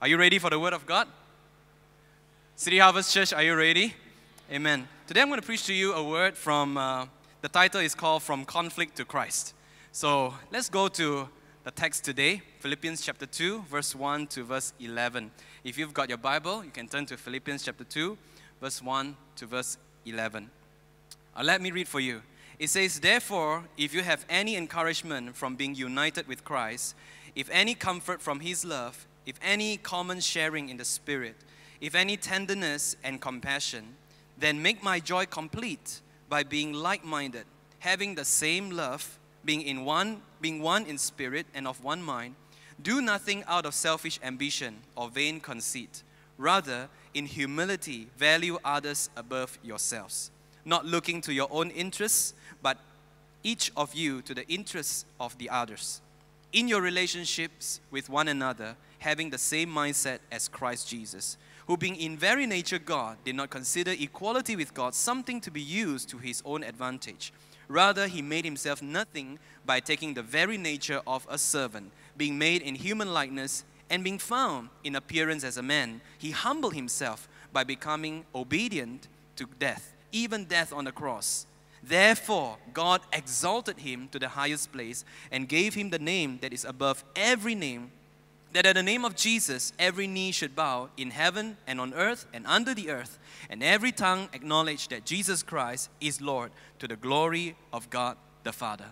Are you ready for the Word of God? City Harvest Church, are you ready? Amen. Today I'm going to preach to you a word from, uh, the title is called From Conflict to Christ. So let's go to the text today, Philippians chapter 2, verse 1 to verse 11. If you've got your Bible, you can turn to Philippians chapter 2, verse 1 to verse 11. Uh, let me read for you. It says, Therefore, if you have any encouragement from being united with Christ, if any comfort from his love, if any common sharing in the Spirit, if any tenderness and compassion, then make my joy complete by being like minded, having the same love, being, in one, being one in spirit and of one mind. Do nothing out of selfish ambition or vain conceit. Rather, in humility, value others above yourselves, not looking to your own interests, but each of you to the interests of the others. In your relationships with one another, having the same mindset as Christ Jesus, who being in very nature God, did not consider equality with God something to be used to his own advantage. Rather, he made himself nothing by taking the very nature of a servant, being made in human likeness, and being found in appearance as a man. He humbled himself by becoming obedient to death, even death on the cross. Therefore, God exalted him to the highest place and gave him the name that is above every name that at the name of Jesus, every knee should bow in heaven and on earth and under the earth, and every tongue acknowledge that Jesus Christ is Lord to the glory of God the Father.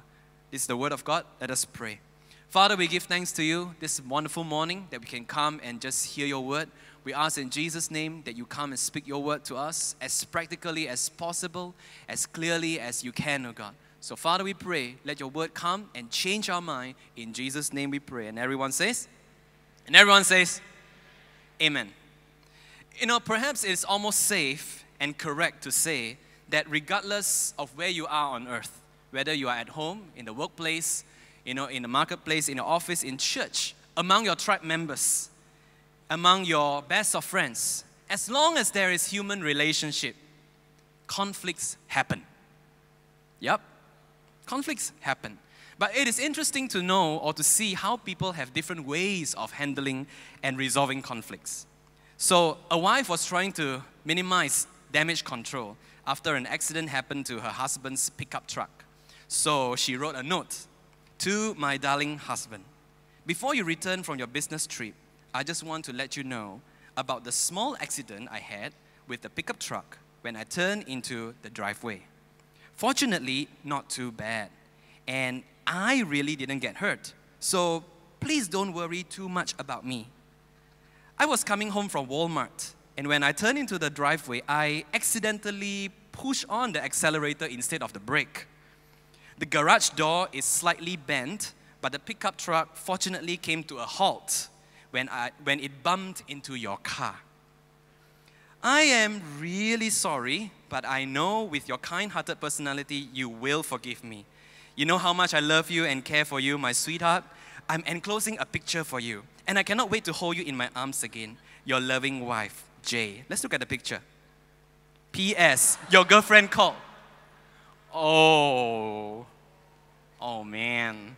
This is the word of God. Let us pray. Father, we give thanks to you this wonderful morning that we can come and just hear your word. We ask in Jesus' name that you come and speak your word to us as practically as possible, as clearly as you can, O oh God. So, Father, we pray, let your word come and change our mind. In Jesus' name we pray. And everyone says, and everyone says, Amen. You know, perhaps it's almost safe and correct to say that regardless of where you are on earth, whether you are at home, in the workplace, you know, in the marketplace, in the office, in church, among your tribe members, among your best of friends, as long as there is human relationship, conflicts happen. Yep, conflicts happen. But it is interesting to know or to see how people have different ways of handling and resolving conflicts. So, a wife was trying to minimize damage control after an accident happened to her husband's pickup truck. So, she wrote a note to my darling husband Before you return from your business trip, I just want to let you know about the small accident I had with the pickup truck when I turned into the driveway. Fortunately, not too bad. And I really didn't get hurt. So please don't worry too much about me. I was coming home from Walmart, and when I turned into the driveway, I accidentally pushed on the accelerator instead of the brake. The garage door is slightly bent, but the pickup truck fortunately came to a halt when, I, when it bumped into your car. I am really sorry, but I know with your kind hearted personality, you will forgive me. You know how much I love you and care for you, my sweetheart? I'm enclosing a picture for you, and I cannot wait to hold you in my arms again. Your loving wife, Jay. Let's look at the picture. P.S. Your girlfriend called. Oh. Oh man.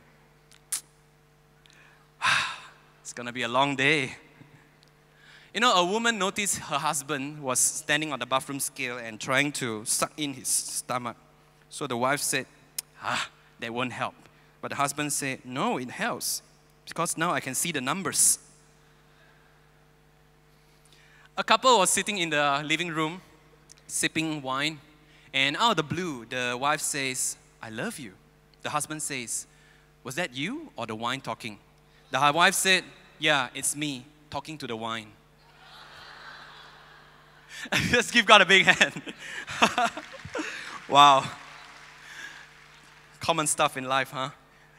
It's gonna be a long day. You know, a woman noticed her husband was standing on the bathroom scale and trying to suck in his stomach. So the wife said, Ah, that won't help. But the husband said, No, it helps because now I can see the numbers. A couple was sitting in the living room sipping wine, and out of the blue, the wife says, I love you. The husband says, Was that you or the wine talking? The wife said, Yeah, it's me talking to the wine. Just give God a big hand. wow common stuff in life, huh?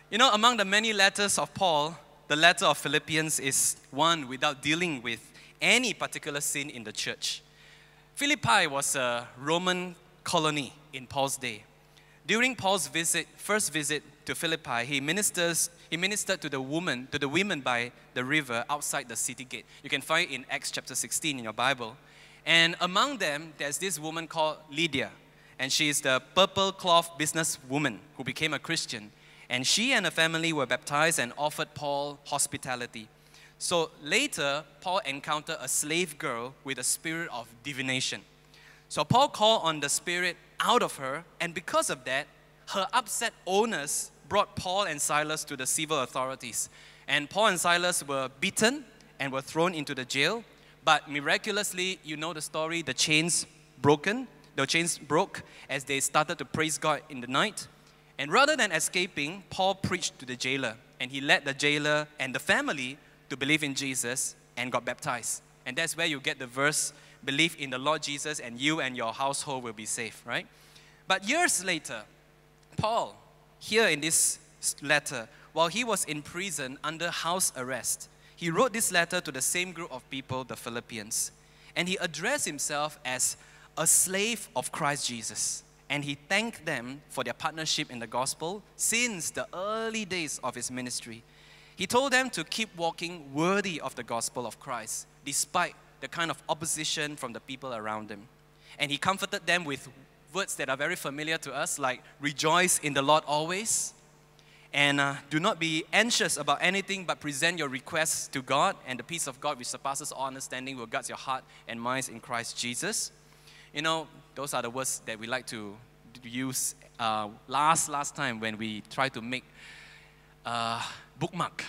You know, among the many letters of Paul, the letter of Philippians is one without dealing with any particular sin in the church. Philippi was a Roman colony in Paul's day. During Paul's visit, first visit to Philippi, he ministers he ministered to the woman, to the women by the river outside the city gate. You can find it in Acts chapter 16 in your Bible. And among them, there's this woman called Lydia and she is the purple cloth businesswoman who became a Christian. And she and her family were baptized and offered Paul hospitality. So later, Paul encountered a slave girl with a spirit of divination. So Paul called on the spirit out of her, and because of that, her upset owners brought Paul and Silas to the civil authorities. And Paul and Silas were beaten and were thrown into the jail. But miraculously, you know the story, the chains broken, the chains broke as they started to praise God in the night. And rather than escaping, Paul preached to the jailer, and he led the jailer and the family to believe in Jesus and got baptized. And that's where you get the verse, believe in the Lord Jesus, and you and your household will be saved, right? But years later, Paul, here in this letter, while he was in prison under house arrest, he wrote this letter to the same group of people, the Philippians. And he addressed himself as a slave of Christ Jesus. And he thanked them for their partnership in the gospel since the early days of his ministry. He told them to keep walking worthy of the gospel of Christ, despite the kind of opposition from the people around him. And he comforted them with words that are very familiar to us, like rejoice in the Lord always. And uh, do not be anxious about anything, but present your requests to God, and the peace of God, which surpasses all understanding, will guard your heart and minds in Christ Jesus. You know, those are the words that we like to use uh, last last time when we try to make uh, bookmark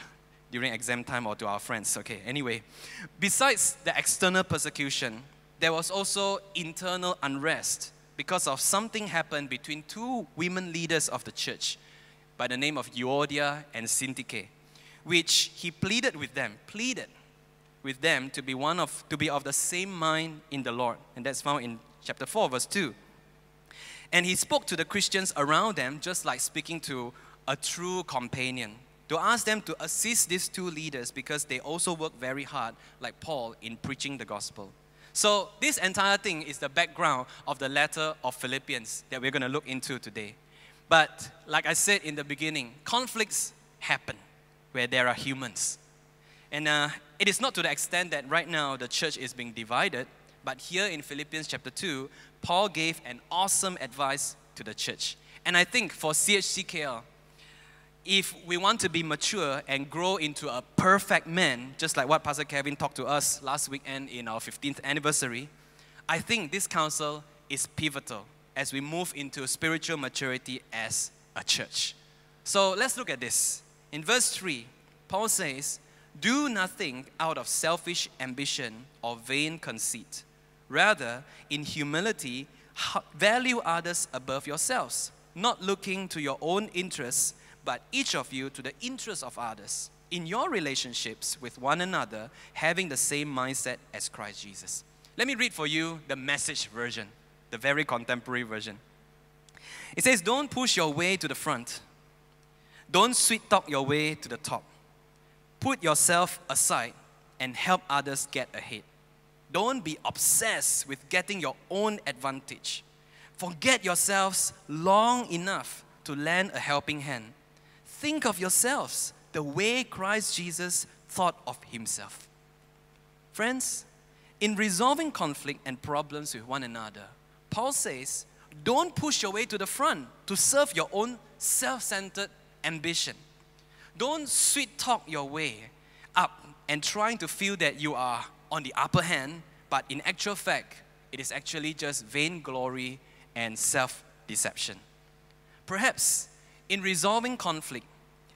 during exam time or to our friends. Okay, anyway, besides the external persecution, there was also internal unrest because of something happened between two women leaders of the church by the name of Euodia and Syntyche, which he pleaded with them, pleaded with them to be one of to be of the same mind in the Lord. And that's found in chapter 4, verse 2. And he spoke to the Christians around them just like speaking to a true companion to ask them to assist these two leaders because they also work very hard, like Paul, in preaching the gospel. So, this entire thing is the background of the letter of Philippians that we're going to look into today. But, like I said in the beginning, conflicts happen where there are humans. And uh, it is not to the extent that right now the church is being divided, but here in Philippians chapter 2, Paul gave an awesome advice to the church. And I think for CHCKL, if we want to be mature and grow into a perfect man, just like what Pastor Kevin talked to us last weekend in our 15th anniversary, I think this counsel is pivotal as we move into spiritual maturity as a church. So let's look at this. In verse 3, Paul says, Do nothing out of selfish ambition or vain conceit. Rather, in humility, value others above yourselves, not looking to your own interests but each of you to the interest of others. In your relationships with one another, having the same mindset as Christ Jesus. Let me read for you the message version, the very contemporary version. It says, Don't push your way to the front, don't sweet talk your way to the top. Put yourself aside and help others get ahead. Don't be obsessed with getting your own advantage. Forget yourselves long enough to lend a helping hand think of yourselves the way Christ Jesus thought of himself. Friends, in resolving conflict and problems with one another, Paul says, don't push your way to the front to serve your own self centered ambition. Don't sweet talk your way up and trying to feel that you are on the upper hand, but in actual fact, it is actually just vainglory and self deception. Perhaps in resolving conflict,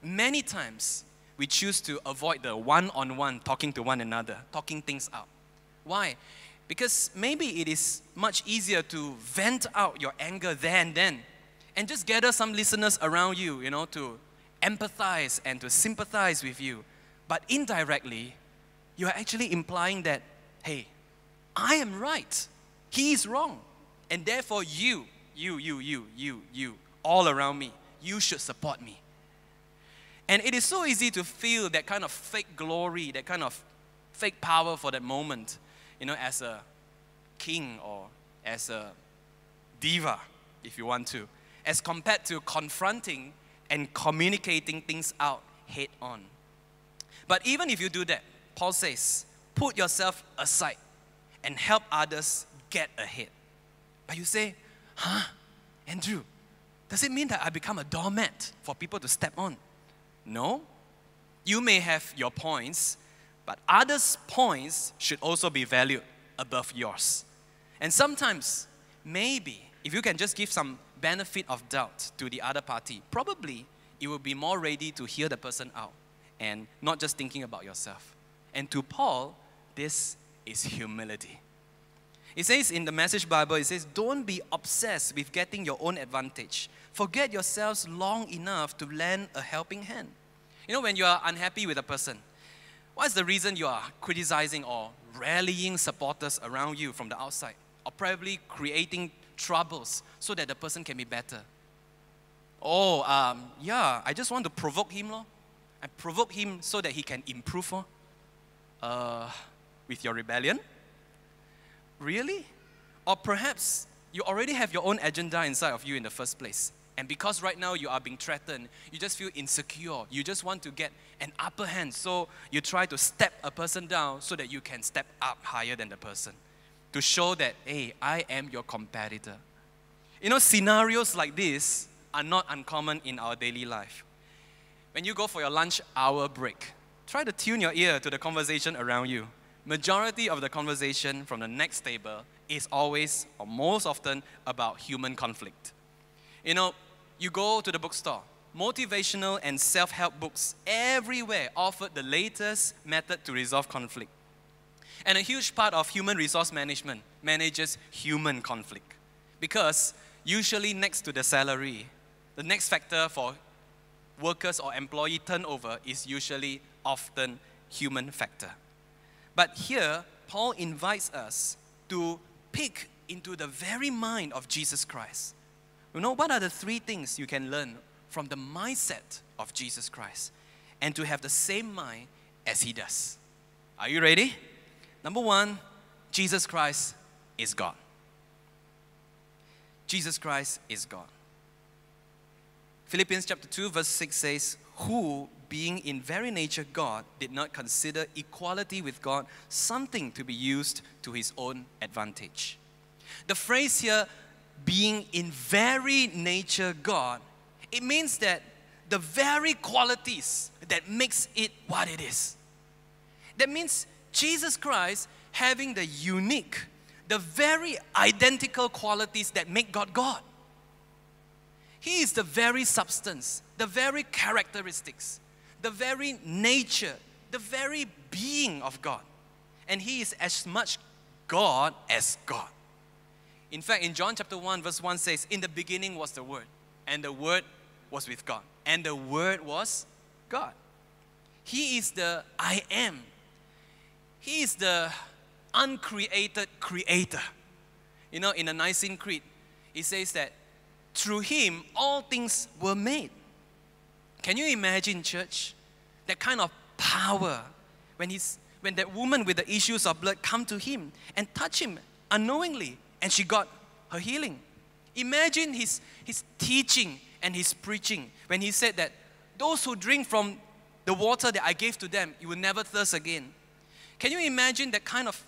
many times we choose to avoid the one on one talking to one another, talking things out. Why? Because maybe it is much easier to vent out your anger there and then and just gather some listeners around you, you know, to empathize and to sympathize with you. But indirectly, you are actually implying that, hey, I am right, he is wrong. And therefore, you, you, you, you, you, you, all around me, you should support me. And it is so easy to feel that kind of fake glory, that kind of fake power for that moment, you know, as a king or as a diva, if you want to, as compared to confronting and communicating things out head on. But even if you do that, Paul says, put yourself aside and help others get ahead. But you say, huh, Andrew, does it mean that I become a doormat for people to step on? No. You may have your points, but others' points should also be valued above yours. And sometimes, maybe, if you can just give some benefit of doubt to the other party, probably you will be more ready to hear the person out and not just thinking about yourself. And to Paul, this is humility. It says in the Message Bible, it says, Don't be obsessed with getting your own advantage. Forget yourselves long enough to lend a helping hand. You know, when you are unhappy with a person, what's the reason you are criticizing or rallying supporters around you from the outside? Or probably creating troubles so that the person can be better? Oh, um, yeah, I just want to provoke him, lor. I provoke him so that he can improve, lor. Uh, with your rebellion? Really? Or perhaps you already have your own agenda inside of you in the first place. And because right now you are being threatened, you just feel insecure. You just want to get an upper hand. So you try to step a person down so that you can step up higher than the person. To show that, hey, I am your competitor. You know, scenarios like this are not uncommon in our daily life. When you go for your lunch hour break, try to tune your ear to the conversation around you. Majority of the conversation from the next table is always or most often about human conflict. You know, you go to the bookstore, motivational and self help books everywhere offered the latest method to resolve conflict. And a huge part of human resource management manages human conflict. Because usually, next to the salary, the next factor for workers or employee turnover is usually often human factor. But here, Paul invites us to peek into the very mind of Jesus Christ you know, what are the three things you can learn from the mindset of Jesus Christ and to have the same mind as he does? Are you ready? Number one, Jesus Christ is God. Jesus Christ is God. Philippians chapter 2, verse 6 says, Who, being in very nature God, did not consider equality with God something to be used to his own advantage. The phrase here, being in very nature God, it means that the very qualities that makes it what it is. That means Jesus Christ having the unique, the very identical qualities that make God God. He is the very substance, the very characteristics, the very nature, the very being of God. And He is as much God as God. In fact, in John chapter 1, verse 1 says, In the beginning was the Word, and the Word was with God, and the Word was God. He is the I am. He is the uncreated creator. You know, in the Nicene Creed, it says that through him all things were made. Can you imagine, church, that kind of power when he's when that woman with the issues of blood come to him and touch him unknowingly and she got her healing. Imagine his, his teaching and his preaching when he said that those who drink from the water that I gave to them, you will never thirst again. Can you imagine that kind of,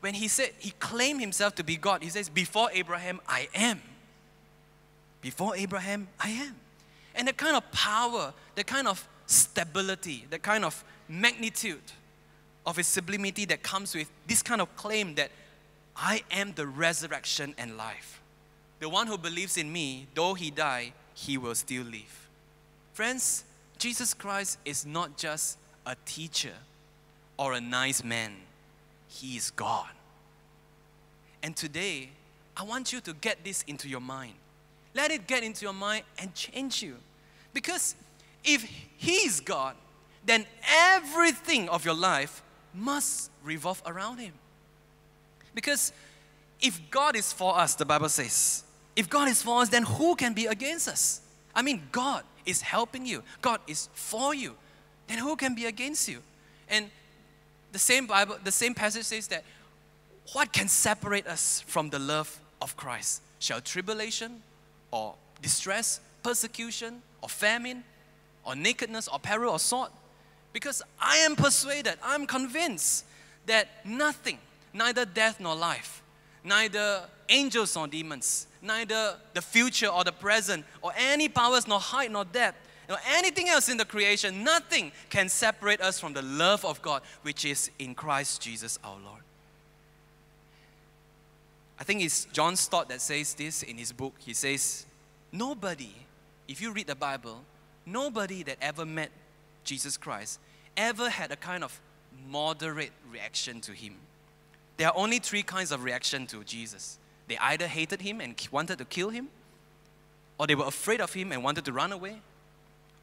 when he said, he claimed himself to be God, he says, Before Abraham, I am. Before Abraham, I am. And the kind of power, the kind of stability, the kind of magnitude of his sublimity that comes with this kind of claim that I am the resurrection and life. The one who believes in me, though he die, he will still live. Friends, Jesus Christ is not just a teacher or a nice man, he is God. And today, I want you to get this into your mind. Let it get into your mind and change you. Because if He is God, then everything of your life must revolve around Him. Because if God is for us, the Bible says, if God is for us, then who can be against us? I mean, God is helping you, God is for you. Then who can be against you? And the same Bible, the same passage says that what can separate us from the love of Christ? Shall tribulation or distress, persecution or famine or nakedness or peril or sword? Because I am persuaded, I'm convinced that nothing, neither death nor life, neither angels nor demons, neither the future or the present, or any powers nor height nor depth, nor anything else in the creation, nothing can separate us from the love of God, which is in Christ Jesus our Lord. I think it's John Stott that says this in his book. He says, Nobody, if you read the Bible, nobody that ever met Jesus Christ ever had a kind of moderate reaction to him. There are only three kinds of reaction to Jesus. They either hated him and wanted to kill him, or they were afraid of him and wanted to run away,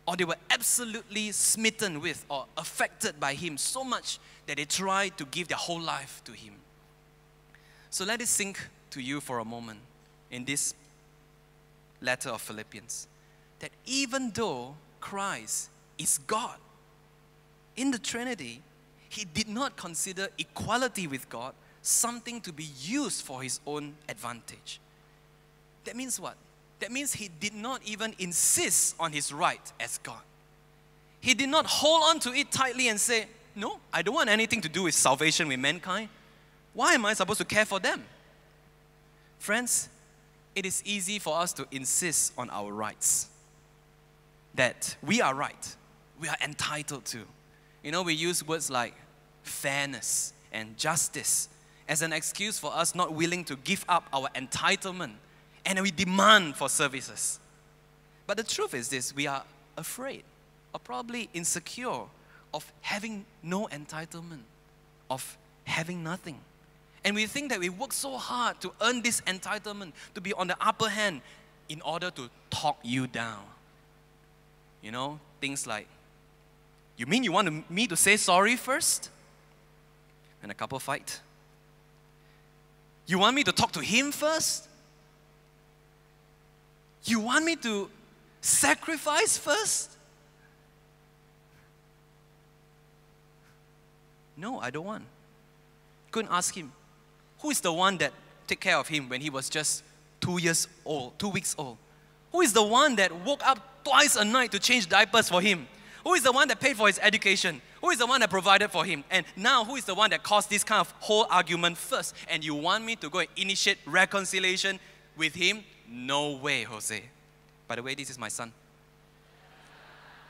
or they were absolutely smitten with or affected by him so much that they tried to give their whole life to him. So let it sink to you for a moment in this letter of Philippians that even though Christ is God in the Trinity, he did not consider equality with God something to be used for his own advantage. That means what? That means he did not even insist on his right as God. He did not hold on to it tightly and say, No, I don't want anything to do with salvation with mankind. Why am I supposed to care for them? Friends, it is easy for us to insist on our rights. That we are right, we are entitled to. You know, we use words like fairness and justice as an excuse for us not willing to give up our entitlement and we demand for services. But the truth is this we are afraid or probably insecure of having no entitlement, of having nothing. And we think that we work so hard to earn this entitlement, to be on the upper hand, in order to talk you down. You know, things like, you mean you want me to say sorry first? And a couple fight. You want me to talk to him first? You want me to sacrifice first? No, I don't want. Couldn't ask him. Who is the one that took care of him when he was just two years old, two weeks old? Who is the one that woke up twice a night to change diapers for him? Who is the one that paid for his education? Who is the one that provided for him? And now, who is the one that caused this kind of whole argument first? And you want me to go and initiate reconciliation with him? No way, Jose. By the way, this is my son.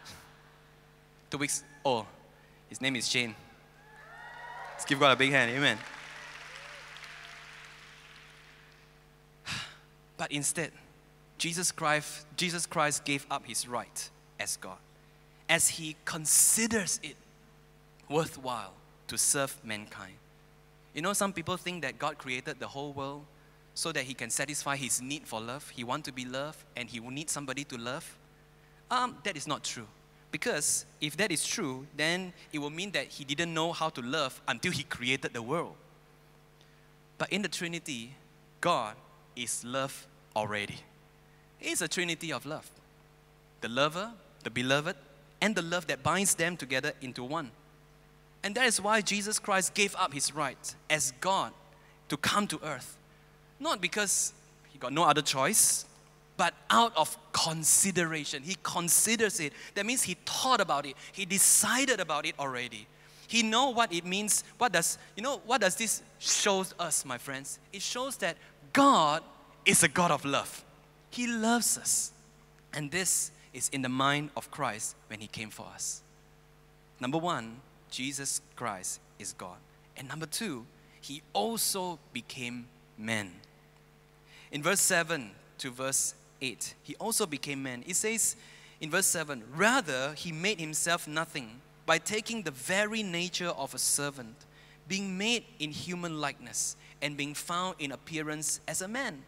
Two weeks old. His name is Shane. Let's give God a big hand. Amen. But instead, Jesus Christ, Jesus Christ gave up his right as God as he considers it worthwhile to serve mankind. You know, some people think that God created the whole world so that he can satisfy his need for love. He wants to be loved and he will need somebody to love. Um, that is not true. Because if that is true, then it will mean that he didn't know how to love until he created the world. But in the Trinity, God is love already. Is a trinity of love the lover, the beloved, and the love that binds them together into one. And that is why Jesus Christ gave up his right as God to come to earth. Not because he got no other choice, but out of consideration. He considers it. That means he thought about it. He decided about it already. He know what it means. What does you know what does this show us, my friends? It shows that God is a God of love. He loves us. And this is in the mind of Christ when He came for us. Number one, Jesus Christ is God. And number two, He also became man. In verse 7 to verse 8, He also became man. It says in verse 7 Rather, He made Himself nothing by taking the very nature of a servant, being made in human likeness, and being found in appearance as a man.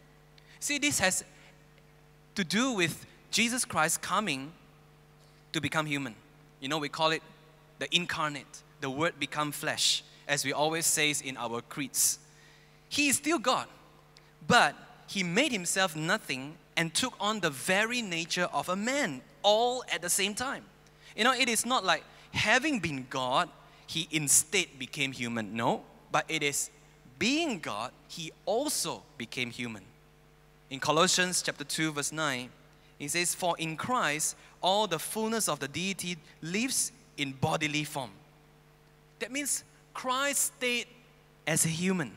See, this has to do with Jesus Christ coming to become human. You know, we call it the incarnate, the word become flesh, as we always say in our creeds. He is still God, but he made himself nothing and took on the very nature of a man, all at the same time. You know, it is not like having been God, he instead became human. No, but it is being God, he also became human. In Colossians chapter 2 verse 9, he says, For in Christ, all the fullness of the deity lives in bodily form. That means Christ stayed as a human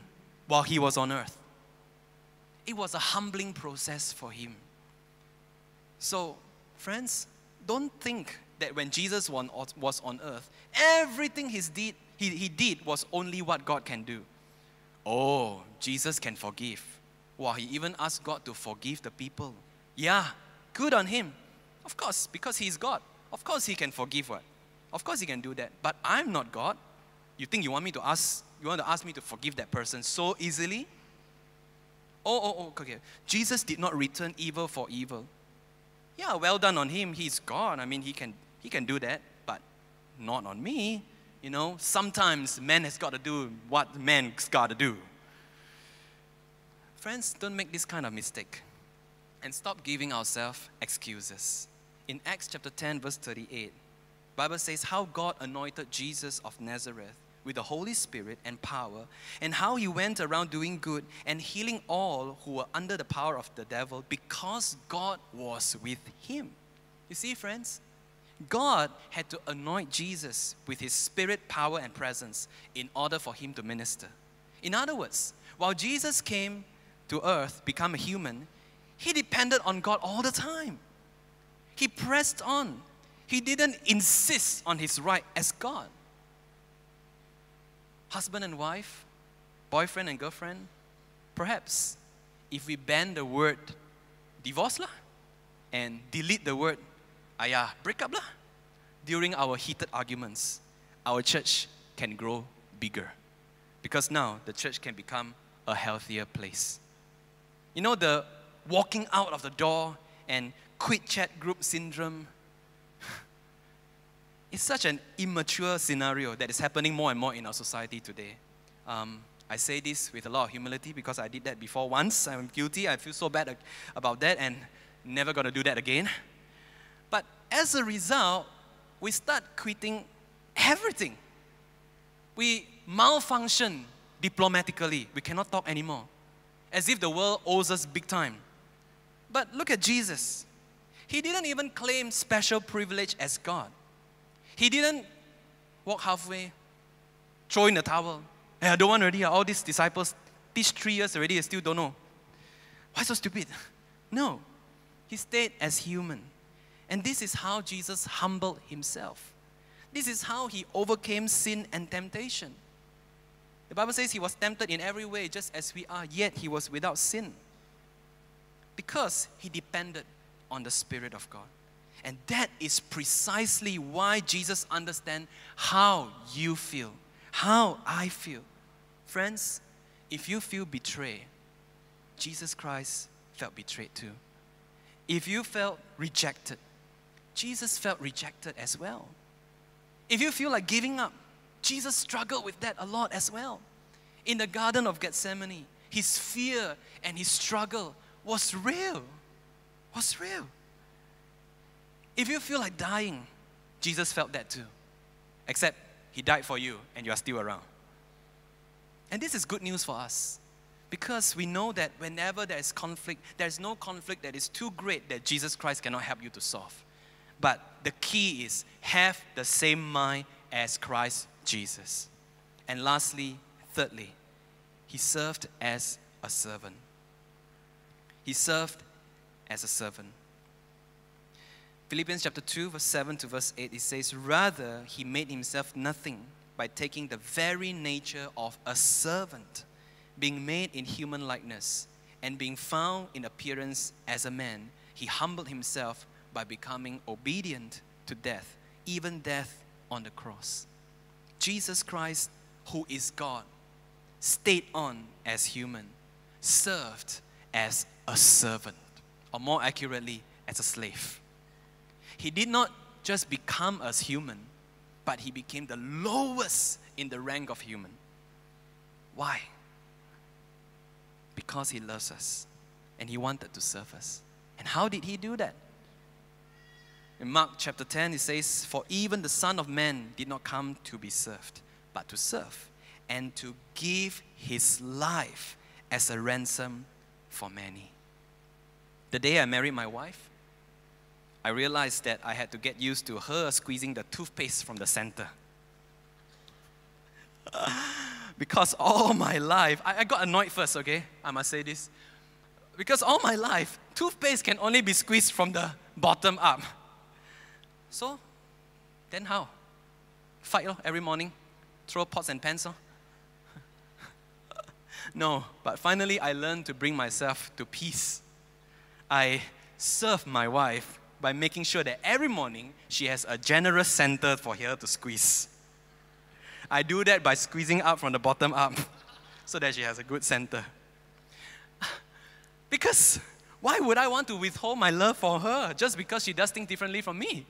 while he was on earth. It was a humbling process for him. So, friends, don't think that when Jesus was on earth, everything he did, he, he did was only what God can do. Oh, Jesus can forgive. Wow, he even asked God to forgive the people. Yeah, good on him. Of course, because he's God. Of course he can forgive what? Of course he can do that. But I'm not God. You think you want me to ask you want to ask me to forgive that person so easily? Oh, oh, oh, okay. Jesus did not return evil for evil. Yeah, well done on him. He's God. I mean, he can he can do that, but not on me. You know, sometimes man has got to do what man's got to do. Friends, don't make this kind of mistake and stop giving ourselves excuses. In Acts chapter 10, verse 38, Bible says how God anointed Jesus of Nazareth with the Holy Spirit and power, and how he went around doing good and healing all who were under the power of the devil because God was with him. You see, friends, God had to anoint Jesus with his spirit, power, and presence in order for him to minister. In other words, while Jesus came to earth, become a human, he depended on God all the time. He pressed on. He didn't insist on his right as God. Husband and wife, boyfriend and girlfriend, perhaps if we ban the word divorce lah and delete the word ayah break up lah during our heated arguments, our church can grow bigger. Because now the church can become a healthier place. You know, the walking out of the door and quit chat group syndrome. It's such an immature scenario that is happening more and more in our society today. Um, I say this with a lot of humility because I did that before once. I'm guilty. I feel so bad about that and never gonna do that again. But as a result, we start quitting everything. We malfunction diplomatically. We cannot talk anymore as if the world owes us big time. But look at Jesus. He didn't even claim special privilege as God. He didn't walk halfway, throw in the towel. Hey, I don't want already. All these disciples, these three years already, I still don't know. Why so stupid? No. He stayed as human. And this is how Jesus humbled himself. This is how he overcame sin and temptation. The Bible says he was tempted in every way, just as we are, yet he was without sin. Because he depended on the Spirit of God. And that is precisely why Jesus understands how you feel, how I feel. Friends, if you feel betrayed, Jesus Christ felt betrayed too. If you felt rejected, Jesus felt rejected as well. If you feel like giving up, Jesus struggled with that a lot as well. In the Garden of Gethsemane, his fear and his struggle was real. Was real. If you feel like dying, Jesus felt that too. Except he died for you and you are still around. And this is good news for us because we know that whenever there is conflict, there is no conflict that is too great that Jesus Christ cannot help you to solve. But the key is have the same mind as Christ Jesus. And lastly, thirdly, he served as a servant. He served as a servant. Philippians chapter 2, verse 7 to verse 8, it says, Rather, he made himself nothing by taking the very nature of a servant, being made in human likeness, and being found in appearance as a man. He humbled himself by becoming obedient to death, even death on the cross. Jesus Christ, who is God, stayed on as human, served as a servant, or more accurately, as a slave. He did not just become as human, but he became the lowest in the rank of human. Why? Because he loves us and he wanted to serve us. And how did he do that? In Mark chapter 10, it says, For even the Son of Man did not come to be served, but to serve, and to give his life as a ransom for many. The day I married my wife, I realized that I had to get used to her squeezing the toothpaste from the center. because all my life, I, I got annoyed first, okay? I must say this. Because all my life, toothpaste can only be squeezed from the bottom up. So, then how? Fight oh, every morning, throw pots and pans. Oh. no, but finally I learned to bring myself to peace. I serve my wife by making sure that every morning she has a generous center for her to squeeze. I do that by squeezing up from the bottom up so that she has a good center. Because why would I want to withhold my love for her just because she does things differently from me?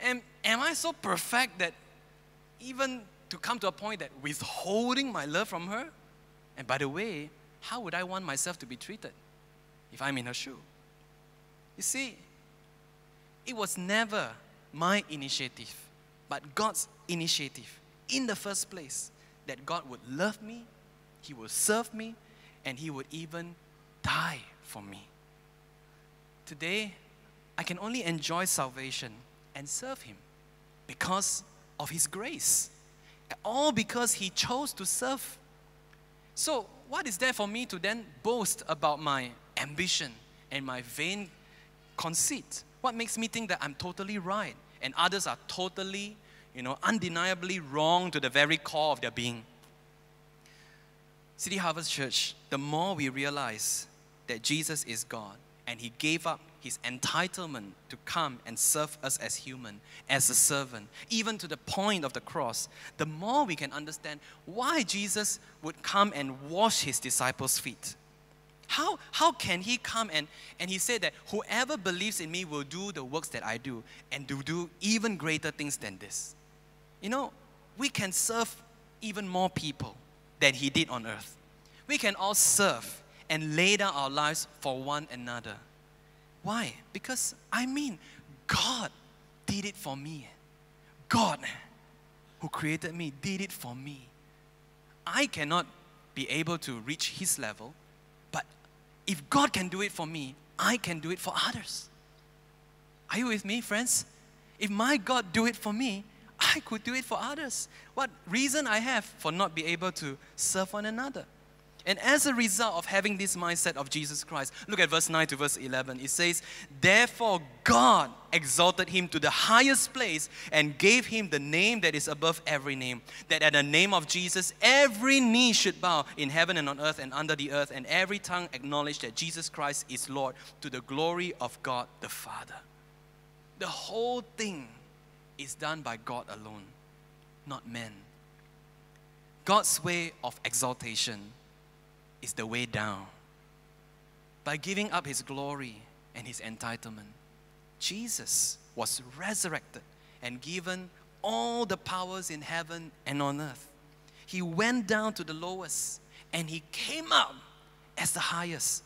And am I so perfect that even to come to a point that withholding my love from her? And by the way, how would I want myself to be treated if I'm in her shoe? You see, it was never my initiative, but God's initiative in the first place that God would love me, He would serve me, and He would even die for me. Today, I can only enjoy salvation and serve Him because of His grace, all because He chose to serve. So, what is there for me to then boast about my ambition and my vain conceit? What makes me think that I'm totally right and others are totally, you know, undeniably wrong to the very core of their being? City Harvest Church, the more we realize that Jesus is God and He gave up His entitlement to come and serve us as human, as a servant, even to the point of the cross, the more we can understand why Jesus would come and wash His disciples' feet. How, how can he come and, and he said that whoever believes in me will do the works that I do and to do even greater things than this? You know, we can serve even more people than he did on earth. We can all serve and lay down our lives for one another. Why? Because I mean, God did it for me. God, who created me, did it for me. I cannot be able to reach His level, if God can do it for me, I can do it for others. Are you with me, friends? If my God do it for me, I could do it for others. What reason I have for not be able to serve one another? And as a result of having this mindset of Jesus Christ, look at verse 9 to verse 11. It says, Therefore God exalted him to the highest place and gave him the name that is above every name, that at the name of Jesus every knee should bow in heaven and on earth and under the earth, and every tongue acknowledge that Jesus Christ is Lord to the glory of God the Father. The whole thing is done by God alone, not men. God's way of exaltation is the way down. By giving up his glory and his entitlement, Jesus was resurrected and given all the powers in heaven and on earth. He went down to the lowest and he came up as the highest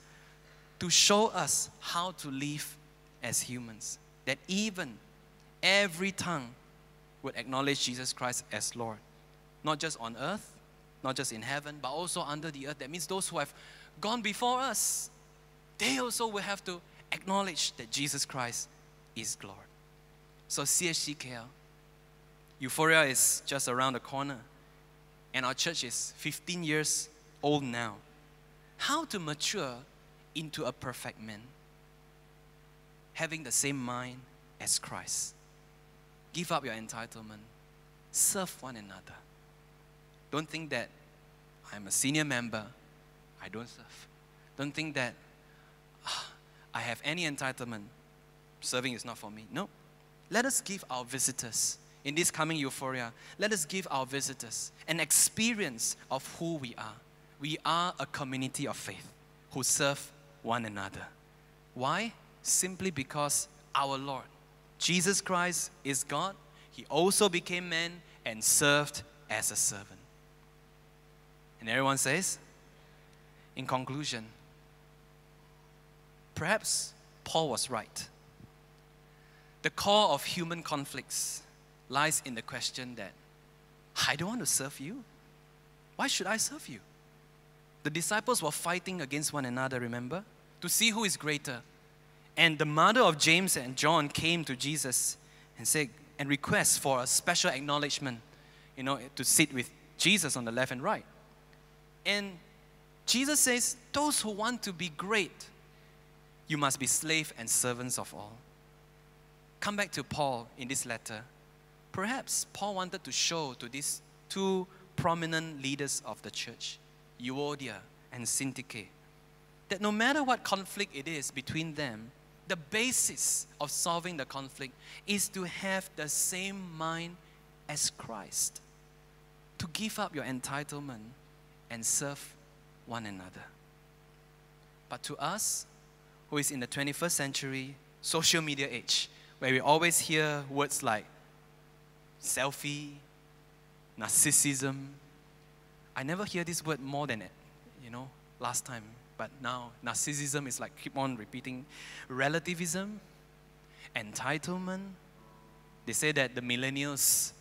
to show us how to live as humans. That even every tongue would acknowledge Jesus Christ as Lord, not just on earth, not just in heaven, but also under the earth. That means those who have gone before us, they also will have to acknowledge that Jesus Christ is Lord. So, CHCKL, Euphoria is just around the corner, and our church is 15 years old now. How to mature into a perfect man? Having the same mind as Christ. Give up your entitlement, serve one another don't think that I'm a senior member, I don't serve. Don't think that ah, I have any entitlement, serving is not for me. No. Let us give our visitors, in this coming euphoria, let us give our visitors an experience of who we are. We are a community of faith who serve one another. Why? Simply because our Lord, Jesus Christ, is God. He also became man and served as a servant. And everyone says, in conclusion, perhaps Paul was right. The core of human conflicts lies in the question that I don't want to serve you. Why should I serve you? The disciples were fighting against one another, remember? To see who is greater. And the mother of James and John came to Jesus and said, and request for a special acknowledgement, you know, to sit with Jesus on the left and right. And Jesus says, Those who want to be great, you must be slave and servants of all. come back to Paul in this letter. Perhaps Paul wanted to show to these two prominent leaders of the church, Euodia and Syntyche, that no matter what conflict it is between them, the basis of solving the conflict is to have the same mind as Christ, to give up your entitlement and serve one another. But to us, who is in the 21st century social media age, where we always hear words like selfie, narcissism, I never hear this word more than it, you know, last time. But now, narcissism is like keep on repeating. Relativism, entitlement. They say that the millennials,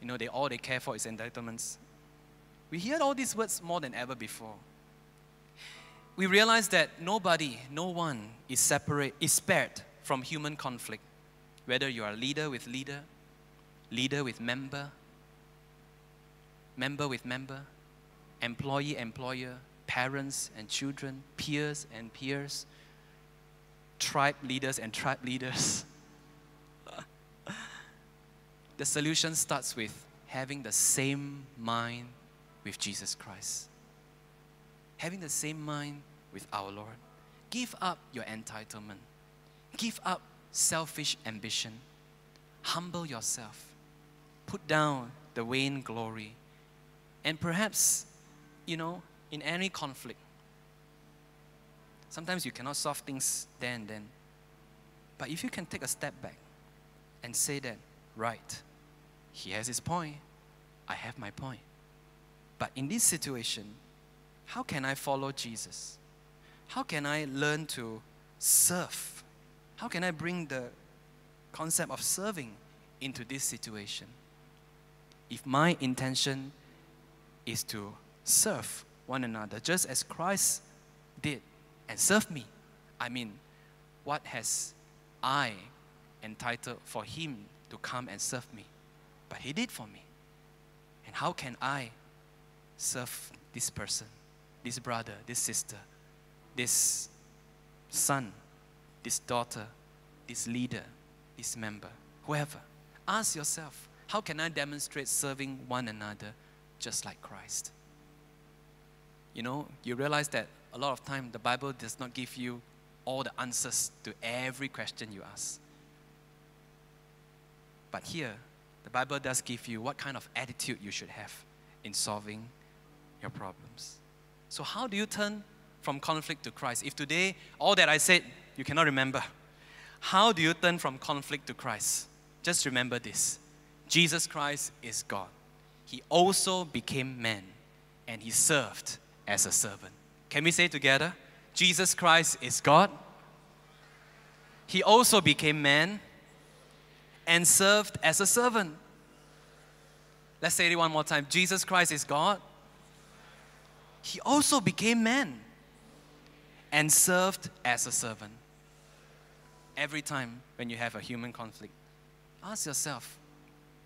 you know, they all they care for is entitlements. We hear all these words more than ever before. We realize that nobody, no one is separate, is spared from human conflict. Whether you are leader with leader, leader with member, member with member, employee, employer, parents and children, peers and peers, tribe leaders and tribe leaders. the solution starts with having the same mind with Jesus Christ. Having the same mind with our Lord. Give up your entitlement. Give up selfish ambition. Humble yourself. Put down the vain glory. And perhaps, you know, in any conflict. Sometimes you cannot solve things there and then. But if you can take a step back and say that, right, he has his point, I have my point. But in this situation, how can I follow Jesus? How can I learn to serve? How can I bring the concept of serving into this situation? If my intention is to serve one another, just as Christ did and served me. I mean, what has I entitled for him to come and serve me? But he did for me. And how can I serve this person, this brother, this sister, this son, this daughter, this leader, this member, whoever? Ask yourself, how can I demonstrate serving one another just like Christ? you know, you realize that a lot of time the Bible does not give you all the answers to every question you ask. But here, the Bible does give you what kind of attitude you should have in solving your problems. So, how do you turn from conflict to Christ? If today all that I said you cannot remember, how do you turn from conflict to Christ? Just remember this Jesus Christ is God. He also became man and he served as a servant. Can we say together? Jesus Christ is God. He also became man and served as a servant. Let's say it one more time. Jesus Christ is God. He also became man and served as a servant. Every time when you have a human conflict, ask yourself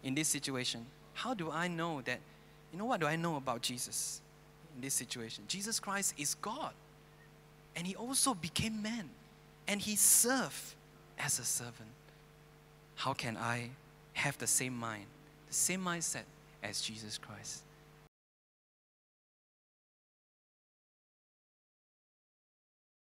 in this situation, how do I know that, you know, what do I know about Jesus? in this situation. Jesus Christ is God. And he also became man. And he served as a servant. How can I have the same mind, the same mindset as Jesus Christ?